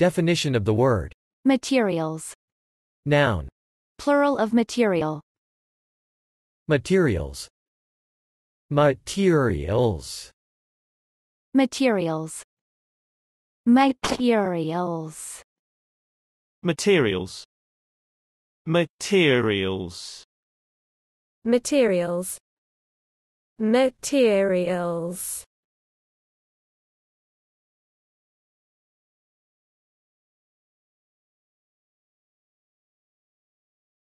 Definition of the word. Materials. Noun. Plural of material. Materials. Materials. Materials. Materials. Materials. Materials. Materials. Materials.